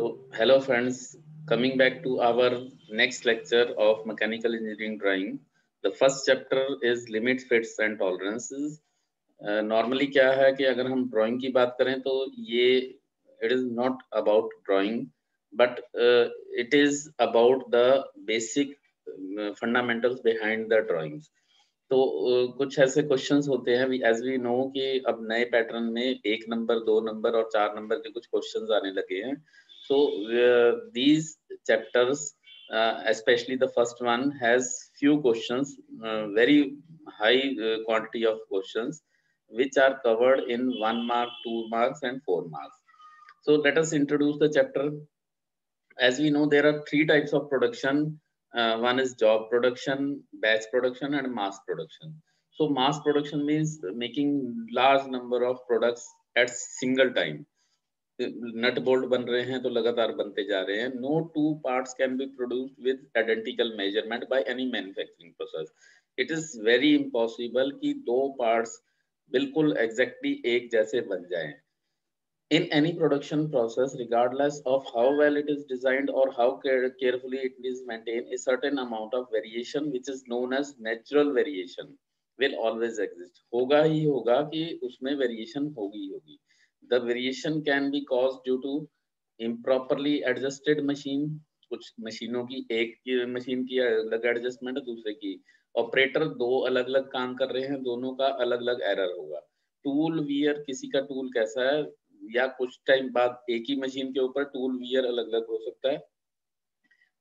So, hello friends, coming back to our next lecture of mechanical engineering drawing. The first chapter is limits, fits and tolerances. Normally uh, क्या है कि अगर हम drawing की बात करें तो ये it is not about drawing but it is about the basic fundamentals behind the drawings तो uh, कुछ ऐसे क्वेश्चंस होते हैं एज वी नो कि अब नए पैटर्न में एक नंबर दो नंबर और चार नंबर के कुछ क्वेश्चंस आने लगे हैं so uh, these chapters uh, especially the first one has few questions uh, very high quantity of questions which are covered in one mark two marks and four marks. So let us introduce the chapter. As we know there are three types of production. Uh, one is job production batch production and mass production. So mass production means making large number of products at single time nut bolt बन रहे हैं तो लगातार बनते जा रहे हैं no two parts can be produced with identical measurement by any manufacturing process it is very impossible कि दो पार्ट्स बिल्कुल एग्जैक्टली exactly एक जैसे बन जाएँ in any production process regardless of how well it is designed or how care, carefully it is maintained a certain amount of variation which is known as natural variation will always exist होगा ही होगा कि उसमें variation होगी होगी the variation can be caused due to improperly adjusted machine, कुछ मशीनों की एक की मशीन की अलग एडजस्टमेंट दूसरे की। ऑपरेटर दो अलग अलग काम कर रहे हैं, दोनों का अलग अलग एरर होगा। टूल वियर किसी का टूल कैसा है, या कुछ टाइम बाद एक ही मशीन के ऊपर टूल वियर अलग अलग हो सकता है।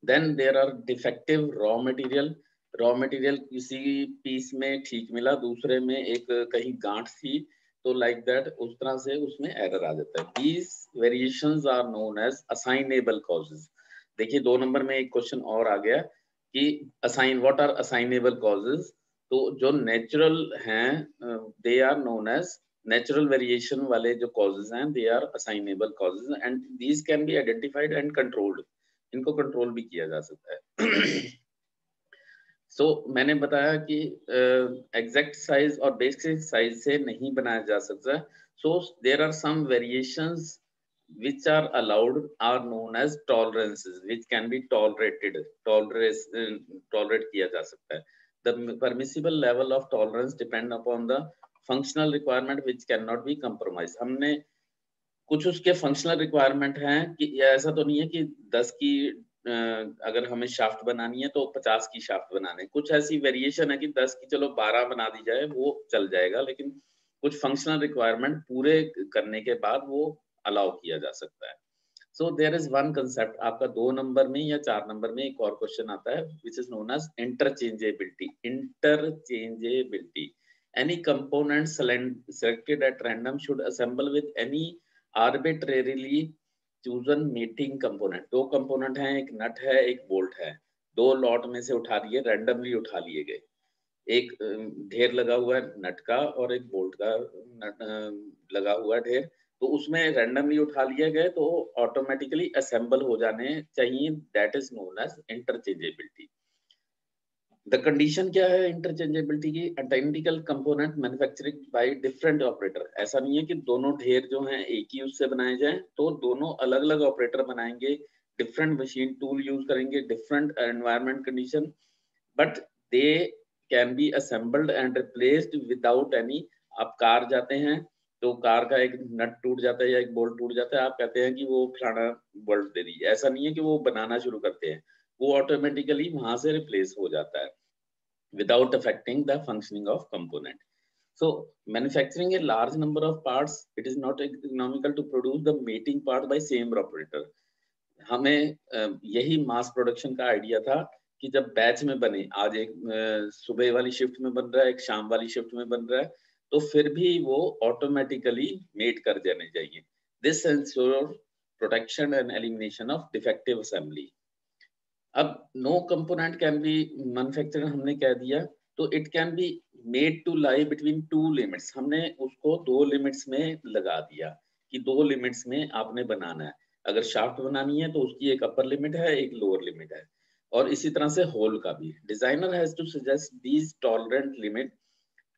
Then there are defective raw material raw material किसी पीस में ठीक मिला, दूसरे में एक कहीं गांठ थी तो लाइक दैट उस तरह से उसमें एरर आ जाता है। These variations are known as assignable causes देखिए, दो नंबर में एक क्वेश्चन और आ गया कि assign what are assignable causes तो जो नेचुरल हैं they are known as natural variation वाले जो कॉजेज हैं they are assignable causes and these can be identified and controlled इनको कंट्रोल भी किया जा सकता है। सो so, मैंने बताया कि एग्जैक्ट साइज़ और बेसिक साइज़ से नहीं बनाया जा सकता। So there are some variations which are allowed are known as tolerances which can be tolerated tolerance tolerate किया जा सकता है। The permissible level of tolerance depend upon the functional requirement which can not be compromise हमने कुछ उसके functional requirement हैं कि ऐसा तो नहीं है कि 10 की अगर हमें शाफ्ट बनानी है तो पचास की शाफ्ट बनाने कुछ ऐसी वेरिएशन है कि दस की चलो बारह बना दी जाए, वो चल जाएगा, लेकिन कुछ फंक्शनल रिक्वायरमेंट पूरे करने के बाद वो अलाउ किया जा सकता है। So there is one concept आपका दो नंबर में या चार नंबर में एक और क्वेश्चन आता है which is known as interchangeability interchangeability any component selected at random should assemble with any arbitrarily chosen mating component दो कंपोनेंट हैं, एक नट है, एक बोल्ट है। दो लॉट में से उठा लिए रैंडमली उठा लिए गए। एक ढेर लगा हुआ है नट का और एक बोल्ट का नट लगा हुआ ढेर। तो उसमें रैंडमली उठा लिए गए तो ऑटोमेटिकली असेंबल हो जाने चाहिए that is known as interchangeability the condition क्या है इंटरचेंजेबिलिटी की? Identical component manufacturing by different operator ऐसा नहीं है कि दोनों ढेर जो हैं एक ही उससे बनाए जाए तो दोनों अलग अलग ऑपरेटर बनाएँगे डिफरेंट मशीन टूल यूज़ करेंगे different environment condition but they can be assembled and replaced without any आप कार जाते हैं तो कार का एक नट टूट जाता है या एक बोल्ट टूट जाता है, आप कहते हैं कि वो फलाना बोल्ट दे दीजिए। ऐसा नहीं है कि वो बनाना शुरू करते हैं। वो ऑटोमेटिकली वहाँ से रिप्लेस हो जाता है without affecting the functioning of component. So manufacturing a large number of parts, it is not economical to produce the mating part by same operator. हमें यही मास प्रोडक्शन का आइडिया था कि जब बैच में बने आज एक सुबह वाली शिफ्ट में बन रहा है एक शाम वाली शिफ्ट में बन रहा है तो फिर भी वो ऑटोमेटिकली मेट कर जाने चाहिए this ensure protection and elimination of defective assembly अब no component can be manufacture हमने कह दिया तो it can be made to lie between two limits हमने उसको दो लिमिट्स में लगा दिया कि दो लिमिट्स में आपने बनाना है। अगर शाफ्ट बनानी है तो उसकी एक अपर लिमिट है, एक लोअर लिमिट है। और इसी तरह से होल का भी। Designer has to suggest these tolerant limit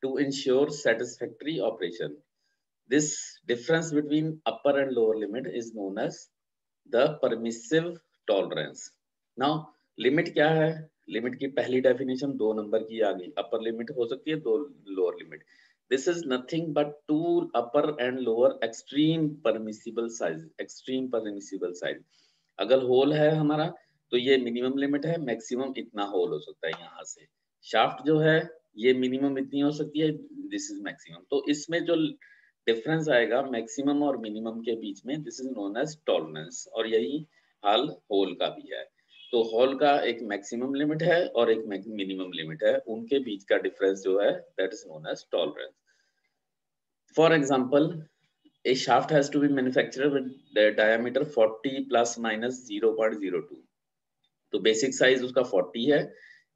to ensure satisfactory operation this difference between upper and lower limit is known as the permissive tolerance now limit क्या है? लिमिट की पहली डेफिनेशन दो नंबर की आ गई। अपर लिमिट हो सकती है, दो lower limit this is nothing but two upper and lower extreme permissible size, extreme permissible size. अगर होल है हमारा तो ये मिनिमम लिमिट है मैक्सिमम इतना होल हो सकता है यहाँ से। शाफ्ट जो है, ये मिनिमम इतनी हो सकती है दिस इज़ मैक्सिमम तो इसमें जो डिफरेंस आएगा मैक्सिमम और मिनिमम के बीच में this is known as tolerance और यही हाल होल का भी। तो हॉल का एक मैक्सिमम लिमिट है और एक मिनिमम लिमिट है। उनके बीच का डिफरेंस जो है that is known as tolerance for example a shaft has to be manufacturer with diameter 40 plus minus 0.02 तो बेसिक साइज़ उसका 40 है।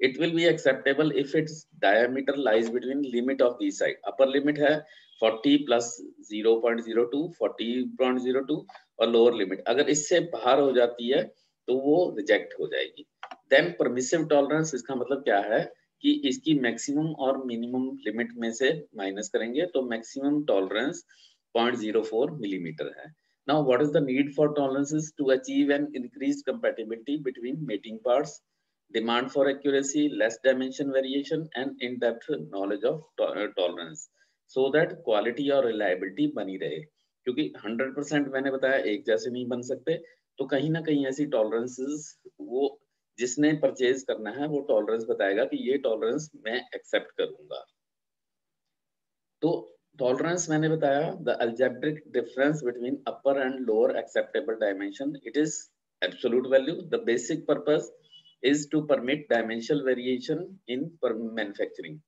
It will be acceptable if its diameter lies between limit of this side upper limit है 40 plus 0.02 40.02 और lower limit अगर इससे बाहर हो जाती है तो वो रिजेक्ट हो जाएगी। देन परमिसिव टॉलरेंस इसका मतलब क्या है कि इसकी मैक्सिमम और मिनिमम लिमिट में से माइनस करेंगे तो मैक्सिमम टॉलरेंस 0.04 मिलीमीटर है। Now what is the need for tolerances to achieve an increase compatibility between mating parts demand for accuracy less dimension variation and in depth knowledge of tolerance so that quality और reliability बनी रहे। क्योंकि 100% मैंने बताया, एक जैसे नहीं बन सकते। तो कहीं ना कहीं ऐसी टॉलरेंसेस वो जिसने परचेज करना है, वो टॉलरेंस बताएगा कि ये टॉलरेंस मैं एक्सेप्ट करूँगा। तो टॉलरेंस मैंने बताया the algebraic difference between upper and lower acceptable dimension it is absolute value the basic purpose is to permit dimensional variation in manufacturing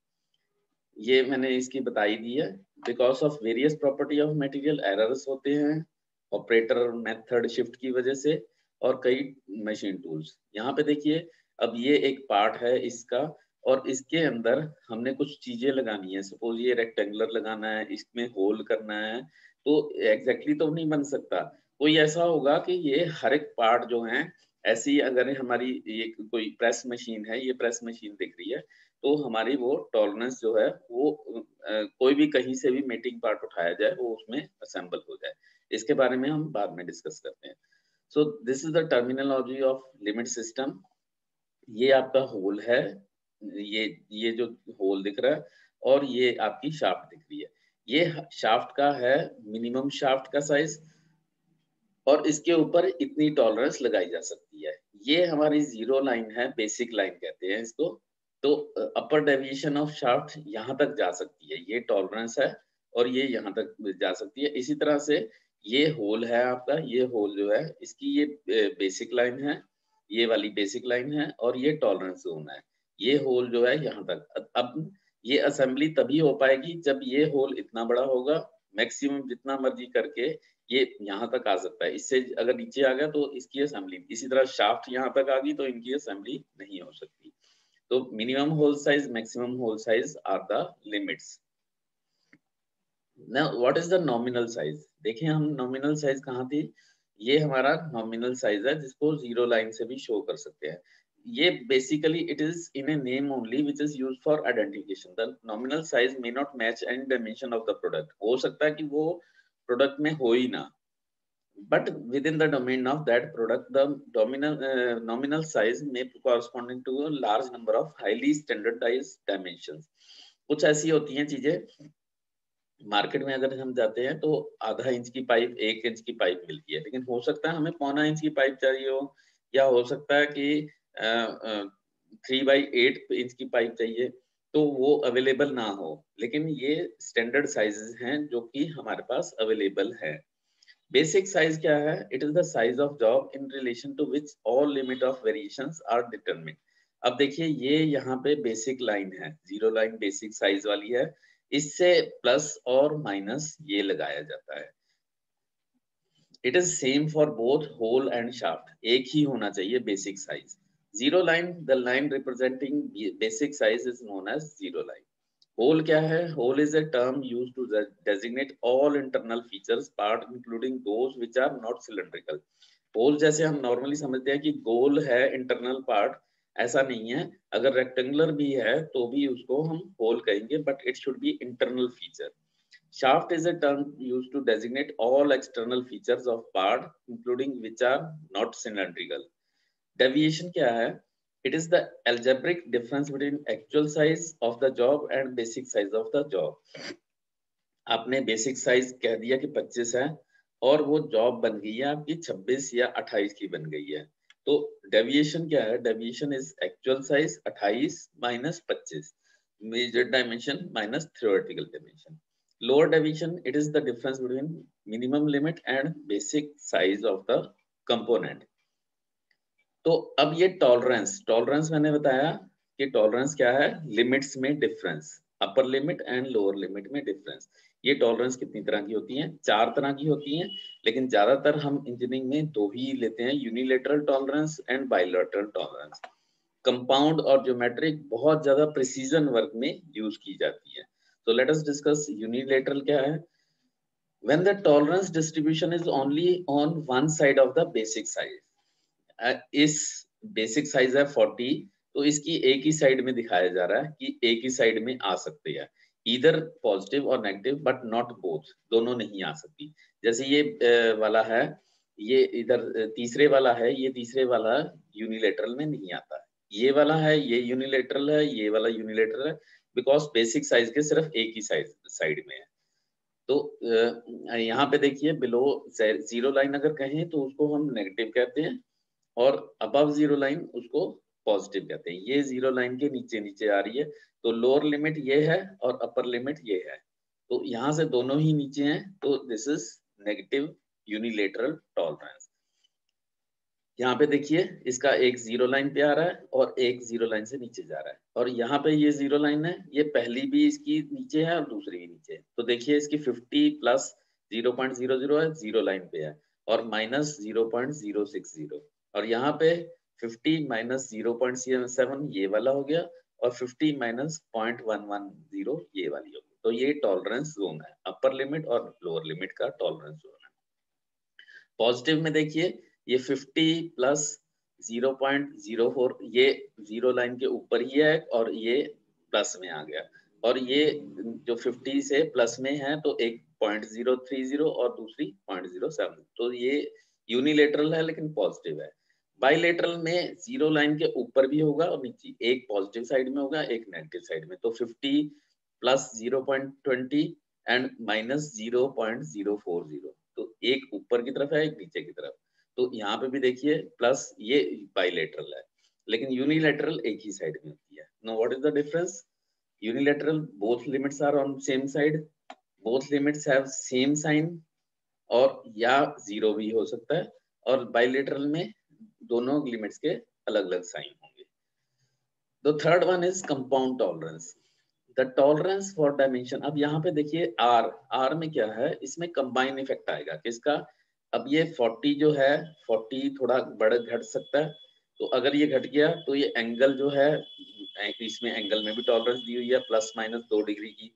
ये मैंने इसकी बताई दी है। Because of various property of material errors होते हैं। ऑपरेटर मेथड शिफ्ट की वजह से और कई मशीन टूल्स यहाँ पे देखिए, अब ये एक पार्ट है इसका और इसके अंदर हमने कुछ चीज़ें लगानी है। सपोज़ ये रेक्टेंगुलर लगाना है, इसमें होल करना है तो एग्जैक्टली exactly तो नहीं बन सकता। कोई ऐसा होगा कि ये हर एक पार्ट जो है, ऐसी अगर हमारी ये कोई प्रेस मशीन है, ये प्रेस मशीन दिख रही है तो हमारी वो टॉलरेंस जो है, वो कोई भी कहीं से भी मेटिंग पार्ट उठाया जाए, वो उसमें असेंबल हो जाए। इसके बारे में हम बाद में डिस्कस करते हैं। So this is the terminology of limit system ये आपका होल है, ये ये जो होल दिख रहा है, और ये आपकी शाफ्ट दिख रही है। ये शाफ्ट का है मिनिमम शाफ्ट का साइज़ और इसके ऊपर इतनी टॉलरेंस लगाई जा सकती है। ये हमारी ज़ीरो लाइन है बेसिक लाइन कहते हैं इसको। तो अपर डेविएशन ऑफ़ शाफ्ट यहाँ तक जा सकती है। ये टॉलरेंस है, और ये यहाँ तक जा सकती है। इसी तरह से ये होल है आपका, ये होल जो है, इसकी ये बेसिक लाइन है, ये वाली बेसिक लाइन है और ये टॉलरेंस जोन है। ये होल जो है यहाँ तक। अब ये असेंबली तभी हो पाएगी जब ये होल इतना बड़ा होगा मैक्सिमम जितना मर्ज़ी करके ये यहाँ तक आ सकता है। इससे अगर नीचे आ गया तो इसकी असेंबली इसी तरह शाफ्ट यहाँ तक आ गई तो इनकी असेंबली नहीं हो सकती। तो minimum hole size maximum hole size are the limits now, what is the nominal देखिए, हम नॉमिनल साइज़ कहाँ थी? ये हमारा नॉमिनल साइज़ है, जिसको ज़ीरो लाइन से भी शो कर सकते हैं। ये basically it is in a name only which is use for identification the nominal size may not match and dimension of the product हो सकता है कि वो प्रोडक्ट में हो ही ना। But within the domain of that product nominal size may corresponding to large number of highly standardize dimension कुछ ऐसी होती हैं चीज़ें मार्केट में अगर हम जाते हैं तो आधा इंच की पाइप, एक इंच की पाइप मिलती है। लेकिन हो सकता है हमें पौना इंच की पाइप चाहिए हो, या हो सकता है कि थ्री बाई एट इंच की पाइप चाहिए तो वो अवेलेबल ना हो। लेकिन ये स्टैंडर्ड साइजेस हैं जो कि हमारे पास अवेलेबल है। बेसिक साइज़ क्या है? It is the size of job in relation to which all limit of variation are determine अब देखिए, ये यहाँ पे बेसिक लाइन है। ज़ीरो लाइन बेसिक साइज़ वाली है। इससे प्लस और माइनस ये लगाया जाता है। It is same for both hole and shaft एक ही होना चाहिए basic size zero line the line representing basic size is known as zero line hole क्या है? Hole is a term use to designate all internal features part including those which are not cylindrical hole जैसे हम normally समझते हैं कि गोल है internal part ऐसा नहीं है। अगर रेक्टेंगुलर भी है तो भी उसको हम होल कहेंगे but it should be internal feature shaft is a term use to designate all external features of part including which are not cylindrical deviation क्या है? It is the algebraic difference between actual size of the job and basic size of the job आपने basic size कह दिया कि 25 है, और वो job बन गई है, आपकी 26 या 28 की बन गई है। तो डेविएशन क्या है? Deviation is actual size 28 minus पच्चीस। Measure dimension minus theoretical dimension lower deviation, it is the difference between minimum limit and basic size of the component तो अब ये टॉलरेंस टॉलरेंस मैंने बताया कि टॉलरेंस क्या है? लिमिट्स में difference upper limit and lower limit में डिफरेंस ये टॉलरेंस कितनी तरह की होती हैं? चार तरह की होती हैं लेकिन ज़्यादातर हम इंजीनियरिंग में दो ही लेते हैं unilateral tolerance and bilateral tolerance compound और ज्योमेट्रिक बहुत ज़्यादा प्रिसीजन वर्क में यूज़ की जाती है। So let us discuss unilateral क्या है? When tolerance distribution is only on one side of the basic size uh, इस बेसिक साइज़ है 40 तो इसकी एक ही साइड में दिखाया जा रहा है कि एक ही साइड में आ सकती है। इधर पॉजिटिव और नेगेटिव बट नॉट बोथ दोनों नहीं आ सकती। जैसे ये वाला है, ये इधर तीसरे वाला है, ये तीसरे वाला यूनिलेटरल में नहीं आता ये वाला है, ये यूनिलेटरल है, ये वाला यूनिलेटरल है बिकॉज़ बेसिक साइज़ के सिर्फ़ एक ही साइज़ साइड में है। तो यहाँ पे देखिए बिलो ज़ीरो लाइन अगर कहें तो उसको हम नेगेटिव कहते हैं, और अबव ज़ीरो लाइन उसको पॉजिटिव कहते हैं। ये ज़ीरो लाइन के नीचे नीचे आ रही है। तो लोअर लिमिट ये है और अपर लिमिट ये है। तो यहाँ से दोनों ही नीचे हैं। तो this is negative unilateral tolerance यहाँ पे देखिए, इसका एक ज़ीरो लाइन पे आ रहा है और एक ज़ीरो लाइन से नीचे जा रहा है। और यहाँ पे ये ज़ीरो लाइन है। ये पहली भी इसकी नीचे है और दूसरी भी नीचे है। तो देखिए, इसकी 50 प्लस 0.00 है ज़ीरो लाइन पे है। और माइनस 0.060 और यहाँ पे 50 माइनस 0.7 ये वाला हो गया और 50 minus point one one zero ये वाली होगी तो ये टॉलरेंस जोन है अपर लिमिट और लोअर लिमिट का टॉलरेंस जोन है। पॉजिटिव में देखिए, ये 50 प्लस 0.04 ये ज़ीरो लाइन के ऊपर ही है और ये प्लस में आ गया। और ये जो 50 से प्लस में है तो एक पॉइंट ज़ीरो थ्री ज़ीरो और दूसरी पॉइंट ज़ीरो सेवन। तो ये यूनिलेटरल है, लेकिन पॉजिटिव है। बाइलेटरल में ज़ीरो लाइन के ऊपर भी होगा और नीचे एक पॉजिटिव साइड में होगा, एक नेगेटिव साइड में। तो 50 प्लस 0.20 एंड माइनस 0.040 तो एक ऊपर की तरफ़ है, एक नीचे की तरफ़। तो यहाँ पे भी देखिए प्लस ये बाइलेटरल है। लेकिन यूनिलेटरल एक ही साइड में होती है। Now what is the difference unilateral both limits are on same side both limits have same sign और या ज़ीरो भी हो सकता है। और बाइलेटरल में दोनों लिमिट्स के अलग अलग साइन होंगे। The third one is compound tolerance the tolerance for dimension अब यहाँ पे देखिए आर आर में क्या है? इसमें कंबाइन इफ़ेक्ट आएगा। किसका? अब ये 40 जो है 40 थोड़ा बढ़ घट सकता है। तो अगर ये घट गया तो ये एंगल जो है, इसमें एंगल में भी टॉलरेंस दी हुई है प्लस माइनस दो डिग्री की।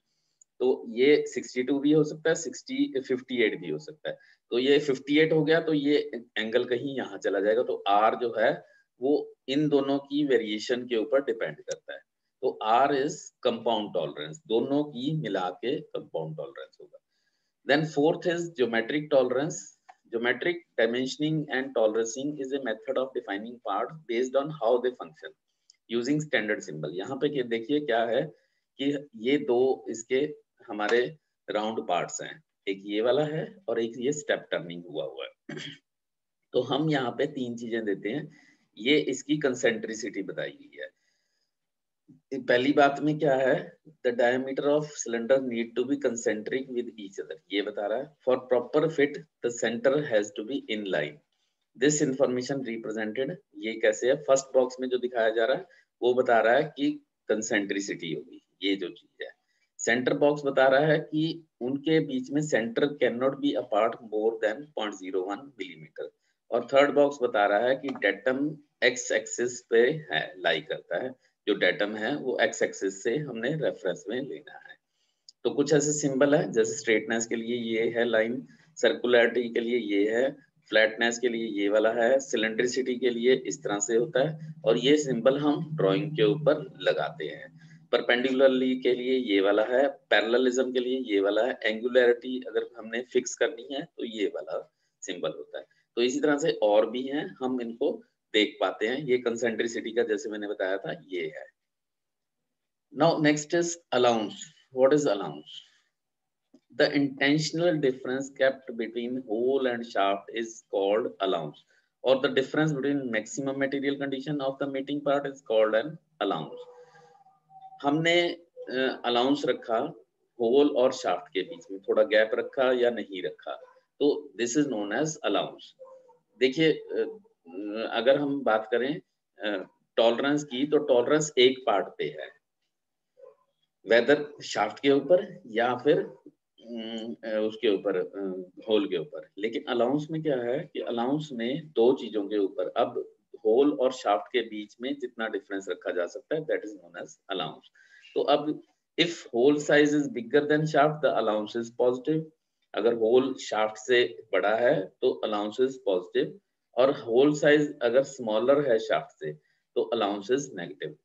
तो ये 62 भी हो सकता है 60 58 भी हो सकता है। तो ये 58 हो गया तो ये एंगल कहीं यहाँ चला जाएगा तो आर जो है, वो इन दोनों की वेरिएशन के ऊपर डिपेंड करता है। तो आर इज़ कंपाउंड टॉलरेंस दोनों की मिला के कंपाउंड टॉलरेंस होगा। Then fourth is geometric tolerance Geometric dimensioning and tolerancing is a method of defining parts based on how they function using standard symbol. यहाँ पे देखिए क्या है कि ये दो इसके हमारे राउंड पार्ट्स हैं। एक ये वाला है और एक ये स्टेप टर्निंग हुआ हुआ है। तो हम यहाँ पे तीन चीज़ें देते हैं। ये इसकी कंसेंट्रिसिटी बताई गई है। पहली बात में क्या है? The diameter of cylinder need to be concentric with each other ये बता रहा है। For proper fit the centre has to be in line this information represented ये कैसे है? फ़र्स्ट बॉक्स में जो दिखाया जा रहा है, वो बता रहा है कि कंसेंट्रिसिटी होगी। ये जो चीज़ है। सेंटर बॉक्स बता रहा है कि उनके बीच में centre can not be apart more than point zero one millimetre और थर्ड बॉक्स बता रहा है कि डेटम एक्स एक्सिस पे है लाई करता है। जो डेटम है, वो एक्स एक्सिस से हमने रेफरेंस में लेना है। तो कुछ ऐसे सिंबल है, जैसे स्ट्रेटनेस के लिए ये है लाइन सर्कुलरिटी के लिए ये है फ्लैटनेस के लिए ये वाला है सिलेंड्रिसिटी के लिए इस तरह से होता है। और ये सिंबल हम ड्राइंग के ऊपर लगाते हैं। परपेंडिकुलरली के लिए ये वाला है पैरलिज्म के लिए ये वाला है एंगुलरिटी अगर हमने फिक्स करनी है तो ये वाला सिंबल होता है। तो इसी तरह से और भी हैं, हम इनको देख पाते हैं। ये कंसेंट्रिसिटी का जैसे मैंने बताया था, ये है। Now next is allowance what is allowance the intentional difference kept between hole and shaft is called allowance और the difference between maximum material condition of the mating part is called an allowance हमने allowance रखा hole और shaft के बीच में, थोड़ा gap रखा या नहीं रखा तो this is known as allowance देखिए अगर हम बात करें टॉलरेंस की तो टॉलरेंस एक पार्ट पे है। वेदर शाफ्ट के ऊपर या फिर उसके ऊपर होल के ऊपर। लेकिन अलाउंस में क्या है कि अलाउंस में दो चीज़ों के ऊपर, अब होल और शाफ्ट के बीच में जितना डिफरेंस रखा जा सकता है that is known as allowance तो अब if hole size is bigger than shaft the allowance is positive अगर होल शाफ्ट से बड़ा है तो अलाउंस इज़ पॉजिटिव और होल साइज़ अगर स्मॉलर है शाफ्ट से तो अलाउंस इज़ नेगेटिव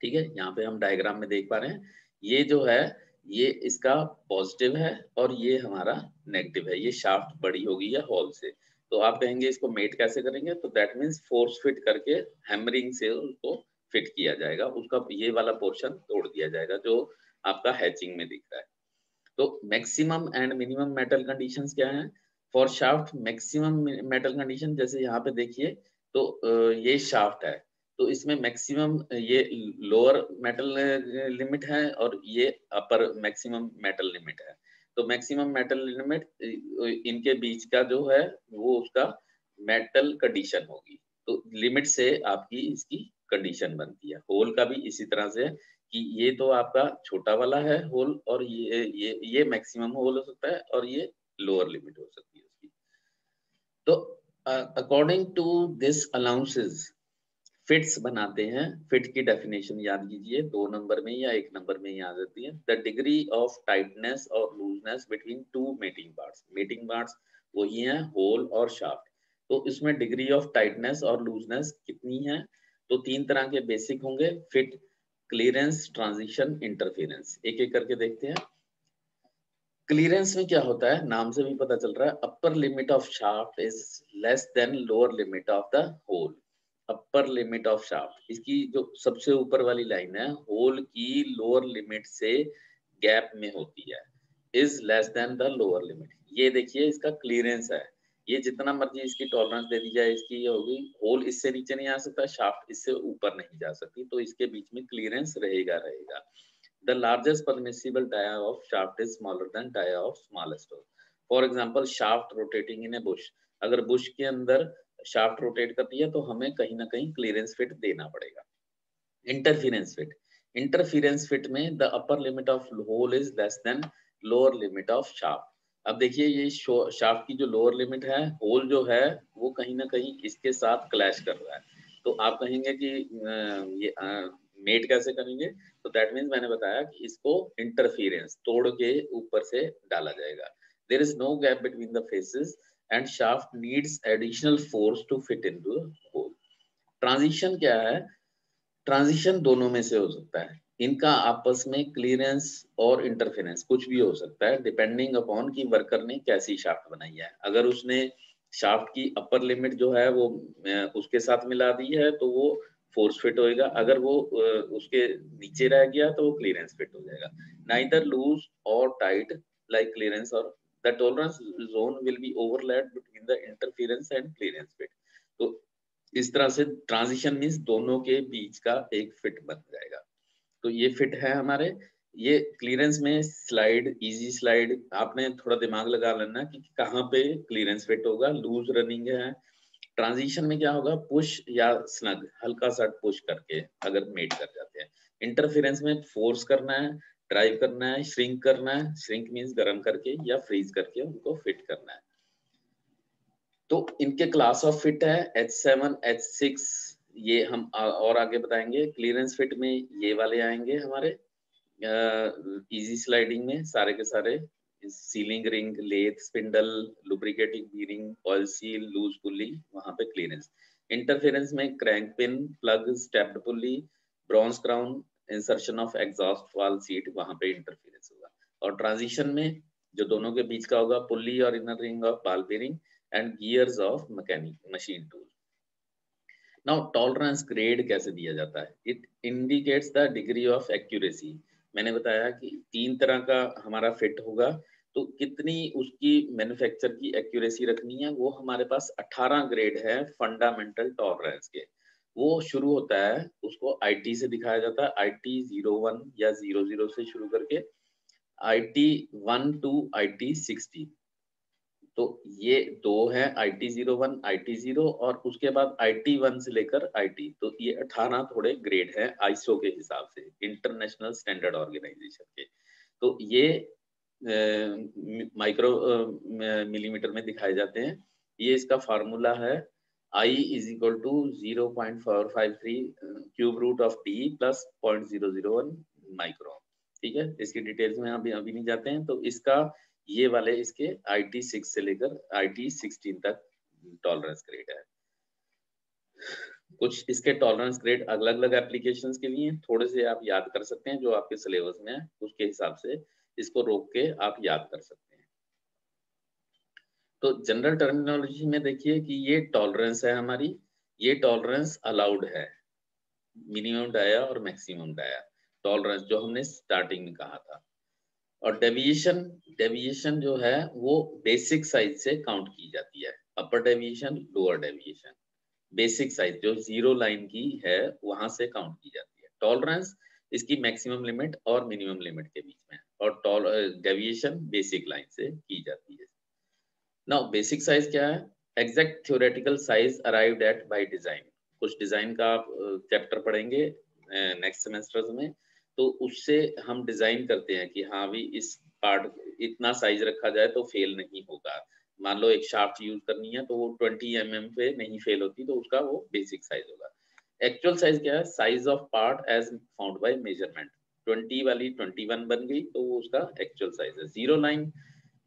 ठीक है? यहाँ पे हम डायग्राम में देख पा रहे हैं। ये जो है, ये इसका पॉजिटिव है और ये हमारा नेगेटिव है। ये शाफ्ट बड़ी होगी या होल से। तो आप कहेंगे इसको मेट कैसे करेंगे? तो दैट मीन्स फोर्स फिट करके हैमरिंग से उसको फिट किया जाएगा। उसका ये वाला पोर्शन तोड़ दिया जाएगा जो आपका हैचिंग में दिख रहा है। तो maximum and minimum metal conditions क्या है? For shaft maximum metal condition जैसे यहाँ पे देखिए तो ये शाफ्ट है। तो इसमें मैक्सिमम ये लोअर मेटल लिमिट है और ये अपर मैक्सिमम मेटल लिमिट है। तो मैक्सिमम मेटल लिमिट इनके बीच का जो है, वो उसका मेटल कंडीशन होगी। तो लिमिट से आपकी इसकी कंडीशन बनती है। होल का भी इसी तरह से कि ये तो आपका छोटा वाला है होल और ये ये ये मैक्सिमम होल हो सकता है और ये लोअर लिमिट हो सकती है उसकी। तो according to this allowances fits बनाते हैं। फिट की डेफिनेशन याद कीजिए, दो नंबर में या एक नंबर में याद रहती है। द डिग्री ऑफ़ टाइटनेस और looseness between two mating parts mating parts वही है होल और शाफ्ट तो इसमें डिग्री ऑफ़ टाइटनेस और लूजनेस कितनी है? तो तीन तरह के बेसिक होंगे। फिट क्लियरेंस ट्रांजिशन इंटरफेरेंस एक एक करके देखते हैं। क्लियरेंस में क्या होता है? नाम से भी पता चल रहा है। Upper limit of shaft is less than lower limit of the hole upper limit of shaft इसकी जो सबसे ऊपर वाली लाइन है होल की लोअर लिमिट से गैप में होती है। Is less than the lower limit ये देखिए, इसका क्लियरेंस है। ये जितना मर्ज़ी इसकी टॉलरेंस दे दी जाए, इसकी ये होगी। होल इससे नीचे नहीं आ सकता शाफ्ट इससे ऊपर नहीं जा सकती तो इसके बीच में क्लियरेंस रहेगा रहेगा। The largest permissible dia of shaft is smaller than dia of smallest for example shaft rotating in a bush अगर बुश के अंदर शाफ्ट रोटेट करती है तो हमें कहीं ना कहीं क्लियरेंस फिट देना पड़ेगा। इंटरफिरेंस फिट इंटरफिरेंस फिट में the upper limit of hole is less than lower limit of shaft अब देखिए, ये शाफ्ट की जो लोअर लिमिट है होल जो है, वो कहीं ना कहीं इसके साथ क्लैश कर रहा है। तो आप कहेंगे कि ये मेट कैसे करेंगे? तो दैट मीन्स मैंने बताया कि इसको इंटरफियरेंस तोड़ के ऊपर से डाला जाएगा। There is no gap between the faces and shaft needs additional force to fit into a hole. Transition क्या है? ट्रांजिशन दोनों में से हो सकता है। इनका आपस में क्लियरेंस और इंटरफेरेंस कुछ भी हो सकता है डिपेंडिंग अपॉन कि वर्कर ने कैसी शाफ्ट बनाई है। अगर उसने शाफ्ट की अपर लिमिट जो है वो उसके साथ मिला दी है तो वो फोर्स फिट होएगा। अगर वो उसके नीचे रह गया तो वो क्लियरेंस फिट हो जाएगा। नाइदर लूज और टाइट लाइक क्लियरेंस और the tolerance zone will be overlapped between the interference and clearance fit तो इस तरह से ट्रांजिशन मीन्स दोनों के बीच का एक फिट बन जाएगा। तो ये फिट है हमारे। ये क्लियरेंस में स्लाइड इजी स्लाइड आपने थोड़ा दिमाग लगा लेना कि कहाँ पे क्लियरेंस फिट होगा। लूज रनिंग है। ट्रांजिशन में क्या होगा? पुश या स्नग हल्का सा पुश करके अगर मेट कर जाते हैं। इंटरफेरेंस में फोर्स करना है ड्राइव करना है श्रिंक करना है श्रिंक मीन्स गर्म करके या फ्रीज करके उनको फिट करना है। तो इनके क्लास ऑफ़ फिट है एच सेवन एच सिक्स ये हम और आगे बताएँगे। क्लियरेंस फिट में ये वाले आएँगे हमारे इजी स्लाइडिंग में सारे के सारे। Sealing ring lathe spindle lubricating bearing oil seal loose pulley वहाँ पे क्लियरेंस इंटरफेरेंस में crank pin plug stepped pulley bronze crown insertion of exhaust valve seat वहाँ पे इंटरफेरेंस होगा। और ट्रांजिशन में जो दोनों के बीच का होगा पुल्ली और inner ring of ball bearing and gears of mechanic machine tool now tolerance grade कैसे दिया जाता है? It indicates the degree of accuracy मैंने बताया कि तीन तरह का हमारा फिट होगा तो कितनी उसकी मैन्युफैक्चर की एक्यूरेसी रखनी है, वो हमारे पास 18 ग्रेड है फंडामेंटल टॉलरेंस के। वो शुरू होता है, उसको आईटी से दिखाया जाता है आईटी ज़ीरो वन या ज़ीरो ज़ीरो से शुरू करके IT one to IT sixty तो ये दो है I T zero one I T zero और उसके बाद आई टी वन से लेकर आई टी तो ये अठारह थोड़े ग्रेड है आईसो के हिसाब से इंटरनेशनल स्टैंडर्ड ऑर्गेनाइजेशन के। तो ये माइक्रो मिलीमीटर में दिखाए जाते हैं। ये इसका फार्मूला है two zero point four five three cube root of T plus point zero zero one micro ठीक है? इसकी डिटेल्स में अभी अभी नहीं जाते हैं तो इसका ये वाले इसके आई टी सिक्स से लेकर आई टी सिक्सटीन तक टॉलरेंस ग्रेड है। कुछ इसके टॉलरेंस ग्रेड अलग अलग एप्लीकेशन के लिए थोड़े से आप याद कर सकते हैं, जो आपके सिलेबस में है, उसके हिसाब से इसको रोक के आप याद कर सकते हैं। तो जनरल टर्मिनोलॉजी में देखिए कि ये टॉलरेंस है हमारी, ये टॉलरेंस अलाउड है। मिनिमम डाया और मैक्सिमम डाया टॉलरेंस जो हमने स्टार्टिंग में कहा था। और डेविएशन डेविएशन जो है, वो बेसिक साइज़ से काउंट की जाती है। Upper deviation lower deviation basic size जो ज़ीरो लाइन की है, वहाँ से काउंट की जाती है। टॉलरेंस इसकी मैक्सिमम लिमिट और मिनिमम लिमिट के बीच में और डेविएशन बेसिक लाइन से की जाती है। नाउ बेसिक साइज़ क्या है? Exact theoretical size arrived at by design कुछ डिज़ाइन का आप चैप्टर पढ़ेंगे नेक्स्ट सेमेस्टर में तो उससे हम डिज़ाइन करते हैं कि हाँ भी इस पार्ट इतना साइज़ रखा जाए तो फेल नहीं होगा। मान लो एक शाफ्ट यूज़ करनी है तो वो 20 एम mm पे नहीं फेल होती तो उसका वो बेसिक साइज़ होगा। एक्चुअल साइज़ क्या है? Size of part as found by measurement 20 वाली 21 बन गई तो वो उसका एक्चुअल साइज़ है। ज़ीरो लाइन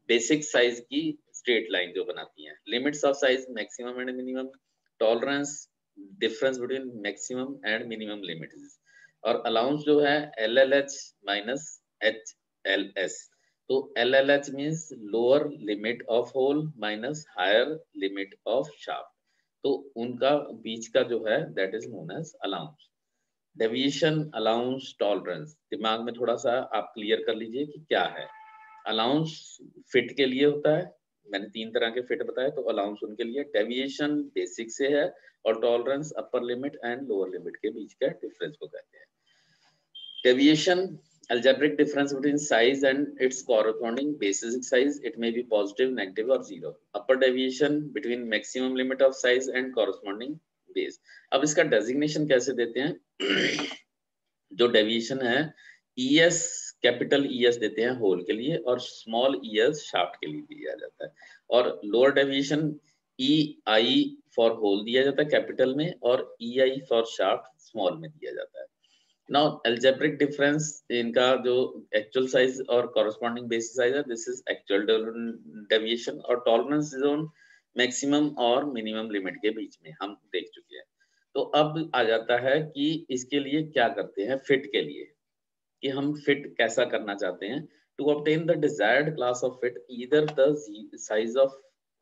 बेसिक साइज़ की स्ट्रेट लाइन जो बनाती है। Limits of size maximum and minimum tolerance difference between maximum and minimum limits और अलाउंस जो है L L H minus H L S तो L L H means lower limit of hole minus higher limit of sharp तो उनका बीच का जो है that is known as allowance deviation allowance tolerance दिमाग में थोड़ा सा आप क्लियर कर लीजिए कि क्या है। अलाउंस फिट के लिए होता है। मैंने तीन तरह के फिट बताए तो अलाउंस उनके लिए। डेविएशन बेसिक से है और tolerance upper limit and lower limit के बीच का डिफरेंस को कहते हैं। Deviation algebraic difference between size and its corresponding basic size it may be positive negative और zero upper deviation between maximum limit of size and corresponding base अब इसका designation कैसे देते हैं? जो डेविएशन है ES कैपिटल ईएस देते हैं होल के लिए और स्मॉल ईएस शाफ्ट के लिए दिया जाता है। और lower deviation E I for hole दिया जाता है कैपिटल में और E I for shaft small में दिया जाता है। नाउ algebraic डिफरेंस इनका जो एक्चुअल साइज़ और कॉरेस्पॉन्डिंग बेसिस साइज़ है दिस इज़ एक्चुअल डेविएशन और टॉलरेंस जोन मैक्सिमम और मिनिमम लिमिट के बीच में हम देख चुके हैं। तो अब आ जाता है कि इसके लिए क्या करते हैं फिट के लिए। कि हम फिट कैसा करना चाहते हैं to obtain the desired class of fit इधर द साइज़ ऑफ़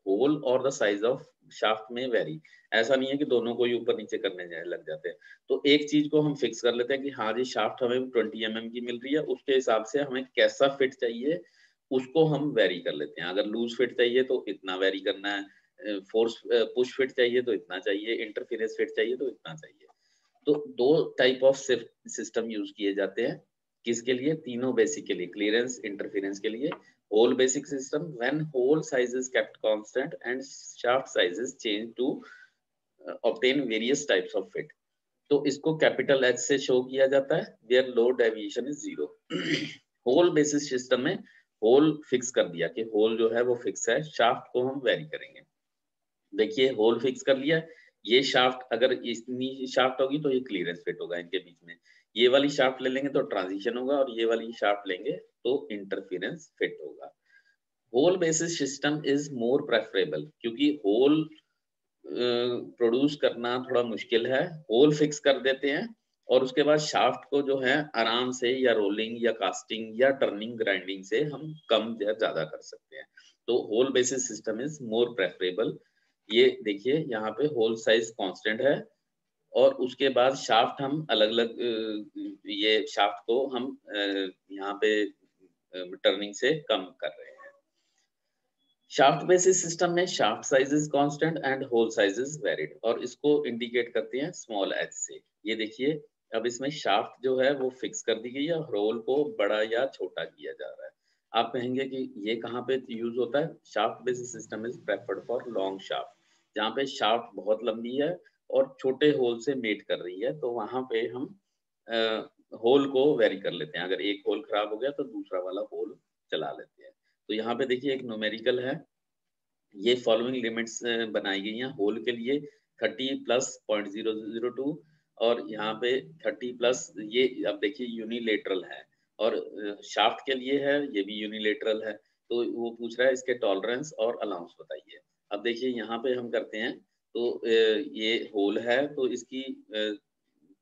होल और द साइज़ ऑफ़ शाफ्ट में वेरी ऐसा नहीं है कि दोनों को ही ऊपर नीचे करने लग जाते हैं। तो एक चीज़ को हम फिक्स कर लेते हैं कि हाँ जी शाफ्ट हमें ट्वेंटी एम mm की मिल रही है, उसके हिसाब से हमें कैसा फिट चाहिए, उसको हम वेरी कर लेते हैं। अगर लूज फिट चाहिए तो इतना वेरी करना है फोर्स पुश फिट चाहिए तो इतना चाहिए इंटरफेरेंस फिट चाहिए तो इतना चाहिए। तो दो टाइप ऑफ़ सिस्टम यूज़ किए जाते हैं। किसके लिए? तीनों बेसिक के लिए क्लियरेंस इंटरफेरेंस के लिए। Whole basic system when whole size is kept constant and shaft sizes change to uh, obtain various types of तो इसको कैपिटल एच से शो किया जाता है where low deviation is zero hole basis system में hole fix कर दिया कि होल जो है वो फिक्स है शाफ्ट को हम वेरी करेंगे। देखिए होल फिक्स कर लिया। ये शाफ्ट अगर इतनी शाफ्ट होगी तो ये क्लियरेंस फिट होगा इनके बीच में। ये वाली शाफ्ट ले लेंगे तो ट्रांजिशन होगा और ये वाली शाफ्ट लेंगे तो इंटरफेरेंस फिट होगा। Hole basis system is more preferable क्योंकि होल प्रोड्यूस करना थोड़ा मुश्किल है। होल फिक्स कर देते हैं और उसके बाद शाफ्ट को जो है आराम से या रोलिंग या कास्टिंग या टर्निंग ग्राइंडिंग से हम कम या ज़्यादा कर सकते हैं। तो hole basis system is more preferable ये देखिए, यहाँ पे होल साइज़ कांस्टेंट है। और उसके बाद शाफ्ट हम अलग अलग ये शाफ्ट को हम यहाँ पे टर्निंग से कम कर रहे हैं। शाफ्ट बेसिस सिस्टम में shaft size is constant and hole size is varied और इसको इंडिकेट करते हैं स्मॉल एच से। ये देखिए, अब इसमें शाफ्ट जो है वो फिक्स कर दी गई है रोल को बड़ा या छोटा किया जा रहा है। आप कहेंगे कि ये कहाँ पे यूज़ होता है? Shaft basis system is preferred for long shaft जहाँ पे शाफ्ट बहुत लंबी है और छोटे होल से मेट कर रही है तो वहाँ पे हम आ, होल को वेरी कर लेते हैं। अगर एक होल खराब हो गया तो दूसरा वाला होल चला लेते हैं। तो यहाँ पे देखिए एक नोमेरिकल है। ये फॉलोइंग लिमिट्स बनाई गई हैं होल के लिए। Thirty plus point zero zero two और यहाँ पे थर्टी प्लस ये अब देखिए यूनिलेटरल है। और शाफ्ट के लिए है ये भी यूनिलेटरल है। तो वो पूछ रहा है इसके टॉलरेंस और अलाउंस बताइए। अब देखिए यहाँ पे हम करते हैं। तो ये होल है तो इसकी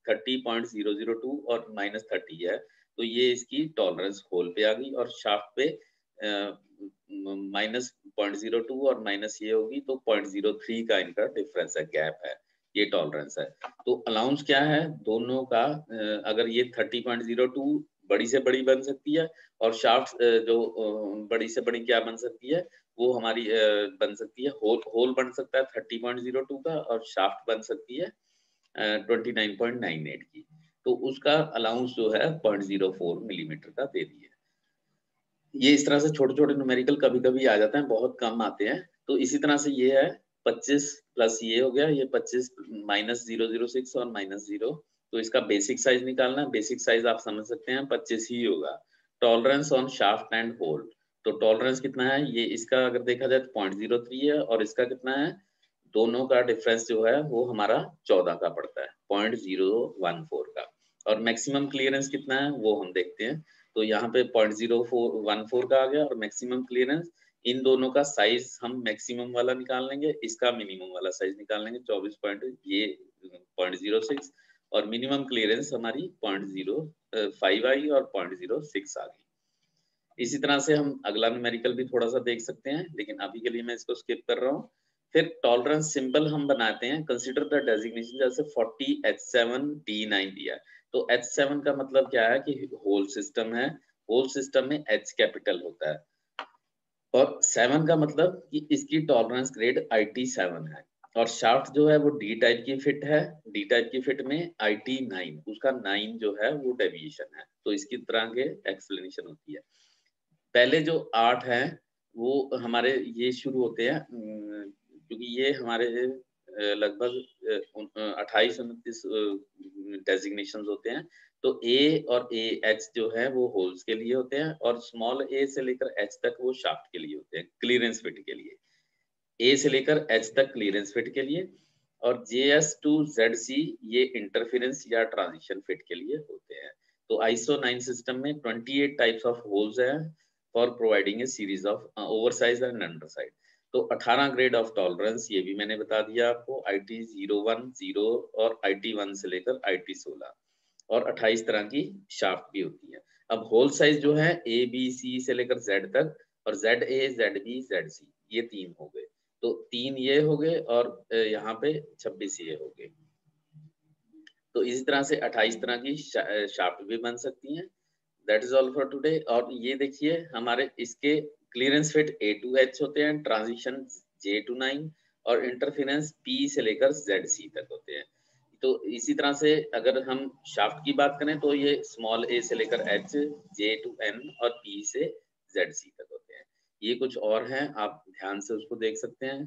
thirty point zero zero two और माइनस थर्टी है तो ये इसकी टॉलरेंस होल पे आ गई और शाफ्ट पे माइनस पॉइंट ज़ीरो टू और माइनस ये होगी तो पॉइंट ज़ीरो थ्री का इनका डिफरेंस है गैप है, ये टॉलरेंस है। तो अलाउंस क्या है? दोनों का अगर ये थर्टी पॉइंट ज़ीरो टू बड़ी से बड़ी बन सकती है और शाफ्ट जो बड़ी से बड़ी क्या बन सकती है? वो हमारी बन सकती है। होल होल बन सकता है थर्टी पॉइंट ज़ीरो टू का और शाफ्ट बन सकती है twenty nine point nine eight की। तो उसका अलाउंस जो है पॉइंट ज़ीरो फोर मिलीमीटर का दे दिया ये इस तरह से छोटे छोटे न्यूमेरिकल कभी कभी आ जाते हैं, बहुत कम आते हैं। तो इसी तरह से ये है 25 प्लस ये हो गया, ये 25 माइनस ज़ीरो ज़ीरो सिक्स और माइनस ज़ीरो। तो इसका बेसिक साइज़ निकालना बेसिक साइज़ आप समझ सकते हैं 25 ही होगा। Tolerance on shaft and hold तो टॉलरेंस कितना है? ये इसका अगर देखा जाए तो पॉइंट ज़ीरो थ्री है और इसका कितना है? दोनों का डिफरेंस जो है, वो हमारा चौदह का पड़ता है पॉइंट ज़ीरो वन फोर का। और मैक्सिमम क्लियरेंस कितना है, वो हम देखते हैं। तो यहाँ पे point zero four one four का आ गया और मैक्सिमम क्लियरेंस इन दोनों का साइज़ हम मैक्सिमम वाला निकाल लेंगे, इसका मिनिमम वाला साइज़ निकाल लेंगे, चौबीस पॉइंट ये पॉइंट ज़ीरो सिक्स और मिनिमम क्लियरेंस हमारी पॉइंट ज़ीरो फाइव आई और पॉइंट ज़ीरो सिक्स आ गई। इसी तरह से हम अगला न्यूमेरिकल भी थोड़ा सा देख सकते हैं, लेकिन अभी के लिए मैं इसको स्किप कर रहा हूँ। फिर टॉलरेंस सिंबल हम बनाते हैं। कंसिडर द डेजिग्नेशन जैसे forty H seven D nine दिया तो एच सेवन का मतलब क्या है कि होल सिस्टम है। होल सिस्टम में एच कैपिटल होता है। और सेवन का मतलब कि इसकी tolerance grade I T seven है। और शाफ्ट जो है वो डी टाइप की फिट है। डी टाइप की फिट में आई टी नाइन उसका नाइन जो है वो डेविएशन है। तो इसकी तरह के एक्सप्लेनेशन होती है। पहले जो आठ है, वो हमारे ये शुरू होते हैं क्योंकि ये हमारे लगभग अट्ठाईस, उनतीस डेजिग्नेशन होते हैं। तो ए और ए एच जो है, वो होल्स के लिए होते हैं और स्मॉल ए से लेकर एच तक वो शाफ्ट के लिए होते हैं क्लियरेंस फिट के लिए। ए से लेकर एच तक क्लियरेंस फिट के लिए और J S to Z C ये इंटरफेरेंस या ट्रांजिशन फिट के लिए होते हैं। तो आईसो नाइन सिस्टम में 28 टाइप्स ऑफ़ होल्स हैं। For providing a series of oversize and underside तो 18 ग्रेड ऑफ़ टॉलरेंस ये भी मैंने बता दिया आपको I T zero one zero और आई टी वन से लेकर आई टी सोलह। और 28 तरह की शाफ्ट भी होती है। अब होल साइज़ जो है ए बी सी से लेकर जेड तक, और Z A Z B Z C ये तीन हो गए। तो तीन ये हो गए और यहाँ पे छब्बीस ये हो गए। तो इसी तरह से 28 तरह की शाफ्ट भी बन सकती हैं। That is all for today और ये देखिए, हमारे इसके clearance fit A to H होते हैं ट्रांजिशन जे टू नाइन और इंटरफेरेंस पी से लेकर जेड सी तक होते हैं। तो इसी तरह से अगर हम शाफ्ट की बात करें तो ये स्मॉल ए से लेकर एच जे टू एन और पी से जेड सी तक होते हैं। ये कुछ और हैं, आप ध्यान से उसको देख सकते हैं।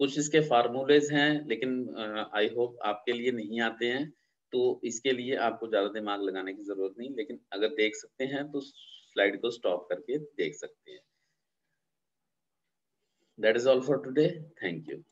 कुछ इसके फार्मूलेज हैं, लेकिन आई होप आपके लिए नहीं आते हैं। तो इसके लिए आपको ज़्यादा दिमाग लगाने की ज़रूरत नहीं, लेकिन अगर देख सकते हैं तो स्लाइड को स्टॉप करके देख सकते हैं that is all for today thank you.